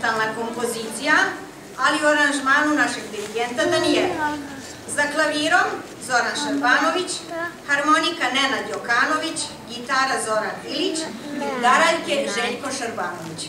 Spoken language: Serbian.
instrumentalna kompozicija, ali u aranžmanu našeg dirigenta Danijela. Za klavirom Zoran Šarbanović, harmonika Nenad Jokanović, gitara Zoran Ilić, daraljke Željko Šarbanović.